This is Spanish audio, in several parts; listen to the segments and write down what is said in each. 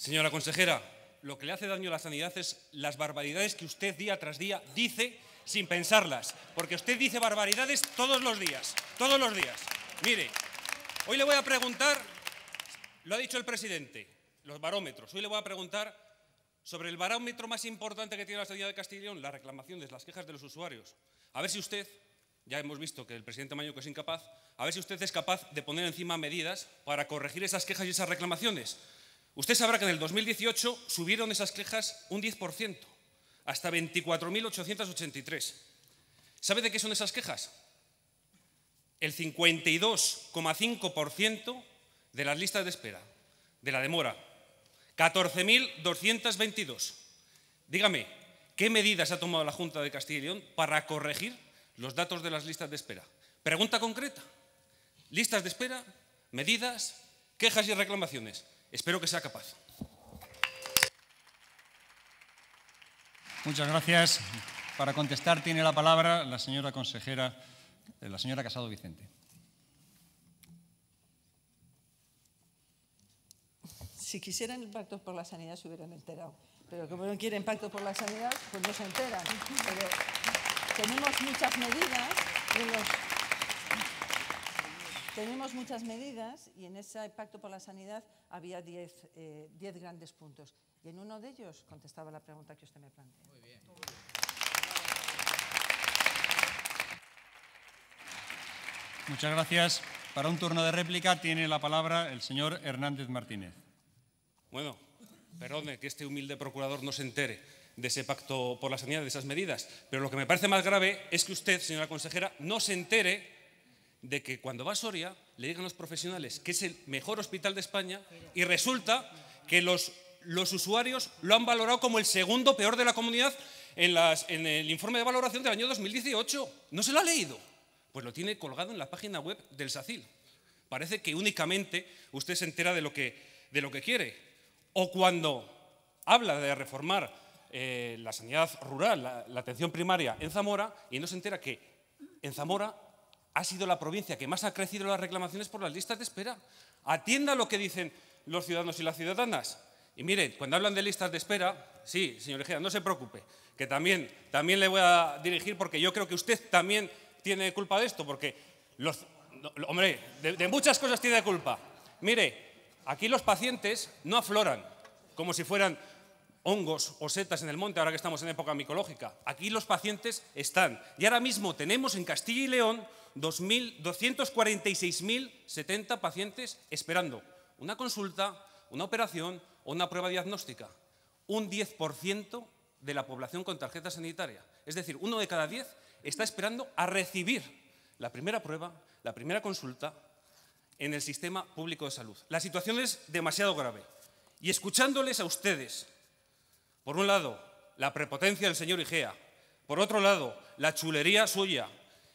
Señora consejera, lo que le hace daño a la sanidad es las barbaridades que usted día tras día dice sin pensarlas, porque usted dice barbaridades todos los días, todos los días. Mire, hoy le voy a preguntar, lo ha dicho el presidente, los barómetros, hoy le voy a preguntar sobre el barómetro más importante que tiene la sanidad de Castilla León, las reclamaciones, las quejas de los usuarios. A ver si usted, ya hemos visto que el presidente Mañuco es incapaz, a ver si usted es capaz de poner encima medidas para corregir esas quejas y esas reclamaciones. Usted sabrá que en el 2018 subieron esas quejas un 10%, hasta 24.883. ¿Sabe de qué son esas quejas? El 52,5% de las listas de espera, de la demora. 14.222. Dígame, ¿qué medidas ha tomado la Junta de Castilla y León para corregir los datos de las listas de espera? Pregunta concreta. Listas de espera, medidas, quejas y reclamaciones. Espero que sea capaz. Muchas gracias. Para contestar tiene la palabra la señora consejera, eh, la señora Casado Vicente. Si quisieran el pacto por la sanidad se hubieran enterado. Pero como no quieren pacto por la sanidad, pues no se enteran. Pero tenemos muchas medidas en los tenemos muchas medidas y en ese pacto por la sanidad había 10 eh, grandes puntos. Y en uno de ellos contestaba la pregunta que usted me plantea. Muy bien. Muchas gracias. Para un turno de réplica tiene la palabra el señor Hernández Martínez. Bueno, perdone que este humilde procurador no se entere de ese pacto por la sanidad, de esas medidas. Pero lo que me parece más grave es que usted, señora consejera, no se entere de que cuando va a Soria le digan los profesionales que es el mejor hospital de España y resulta que los, los usuarios lo han valorado como el segundo peor de la comunidad en, las, en el informe de valoración del año 2018. ¿No se lo ha leído? Pues lo tiene colgado en la página web del SACIL. Parece que únicamente usted se entera de lo que, de lo que quiere. O cuando habla de reformar eh, la sanidad rural, la atención primaria en Zamora, y no se entera que en Zamora ha sido la provincia que más ha crecido las reclamaciones por las listas de espera. Atienda lo que dicen los ciudadanos y las ciudadanas. Y mire, cuando hablan de listas de espera, sí, señor Ejeda, no se preocupe, que también, también le voy a dirigir porque yo creo que usted también tiene culpa de esto, porque los, hombre, de, de muchas cosas tiene culpa. Mire, aquí los pacientes no afloran como si fueran hongos o setas en el monte, ahora que estamos en época micológica. Aquí los pacientes están. Y ahora mismo tenemos en Castilla y León 246.070 pacientes esperando una consulta, una operación o una prueba diagnóstica. Un 10% de la población con tarjeta sanitaria. Es decir, uno de cada diez está esperando a recibir la primera prueba, la primera consulta en el sistema público de salud. La situación es demasiado grave. Y escuchándoles a ustedes, por un lado, la prepotencia del señor Igea, por otro lado, la chulería suya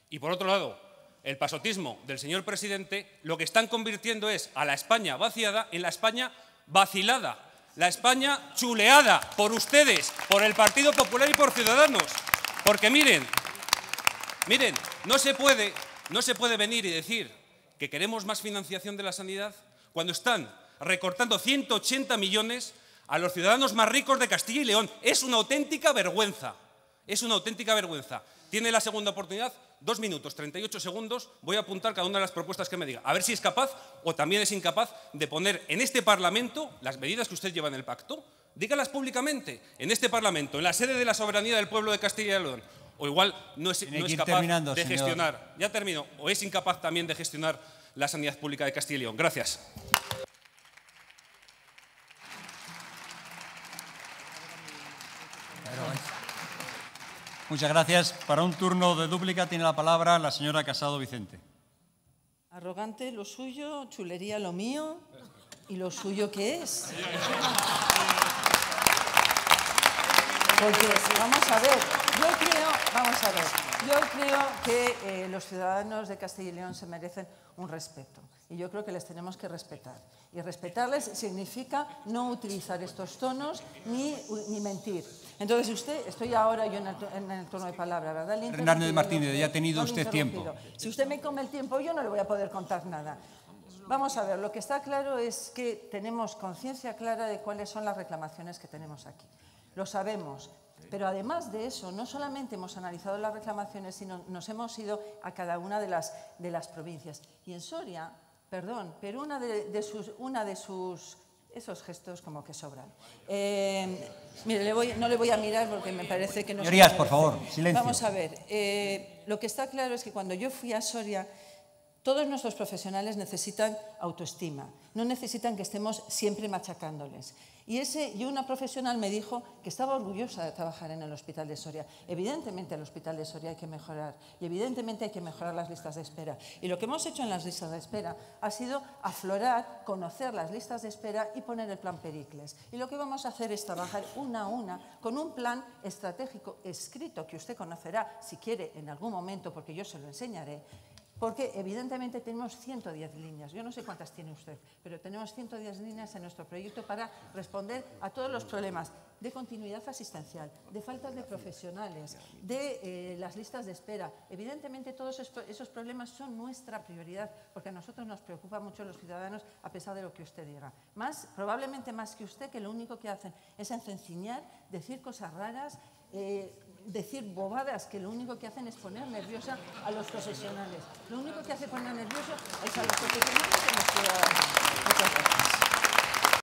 y por otro lado, el pasotismo del señor presidente, lo que están convirtiendo es a la España vaciada en la España vacilada, la España chuleada por ustedes, por el Partido Popular y por Ciudadanos. Porque miren, miren, no se puede, no se puede venir y decir que queremos más financiación de la sanidad cuando están recortando 180 millones a los ciudadanos más ricos de Castilla y León. Es una auténtica vergüenza. Es una auténtica vergüenza. Tiene la segunda oportunidad dos minutos, 38 segundos, voy a apuntar cada una de las propuestas que me diga. A ver si es capaz o también es incapaz de poner en este Parlamento las medidas que usted lleva en el pacto. Dígalas públicamente, en este Parlamento, en la sede de la soberanía del pueblo de Castilla y León. O igual no es, capaz de gestionar, ya termino, o es incapaz también de gestionar la sanidad pública de Castilla y León. Gracias. Muchas gracias. Para un turno de dúplica tiene la palabra la señora Casado Vicente. Arrogante lo suyo, chulería lo mío y lo suyo qué es. Porque vamos a ver, yo creo, vamos a ver, yo creo que eh, los ciudadanos de Castilla y León se merecen un respeto y yo creo que les tenemos que respetar. Y respetarles significa no utilizar estos tonos ni, ni mentir. Entonces usted, estoy ahora yo en el, tono de palabra, ¿verdad? Hernández Martínez, ya ha tenido usted tiempo. Si usted me come el tiempo, yo no le voy a poder contar nada. Vamos a ver, lo que está claro es que tenemos conciencia clara de cuáles son las reclamaciones que tenemos aquí. Lo sabemos, pero además de eso, no solamente hemos analizado las reclamaciones, sino nos hemos ido a cada una de las, de las provincias. Y en Soria, perdón, pero una de, sus, una de sus esos gestos como que sobran. Eh, mire, no le voy a mirar porque me parece que no... Señorías, por favor, silencio. Vamos a ver, eh, lo que está claro es que cuando yo fui a Soria todos nuestros profesionales necesitan autoestima, no necesitan que estemos siempre machacándoles. Y, ese, y una profesional me dijo que estaba orgullosa de trabajar en el Hospital de Soria. Evidentemente el Hospital de Soria hay que mejorar y evidentemente hay que mejorar las listas de espera. Y lo que hemos hecho en las listas de espera ha sido aflorar, conocer las listas de espera y poner el plan Pericles. Y lo que vamos a hacer es trabajar una a una con un plan estratégico escrito que usted conocerá si quiere en algún momento, porque yo se lo enseñaré, porque evidentemente tenemos 110 líneas, yo no sé cuántas tiene usted, pero tenemos 110 líneas en nuestro proyecto para responder a todos los problemas de continuidad asistencial, de faltas de profesionales, de eh, las listas de espera. Evidentemente todos esos problemas son nuestra prioridad, porque a nosotros nos preocupa mucho los ciudadanos a pesar de lo que usted diga. Más, probablemente más que usted, que lo único que hacen es encenciñar, decir cosas raras, eh, decir bobadas que lo único que hacen es poner nerviosa a los profesionales. Lo único que hace poner nervioso es a los profesionales y a los. Muchas gracias.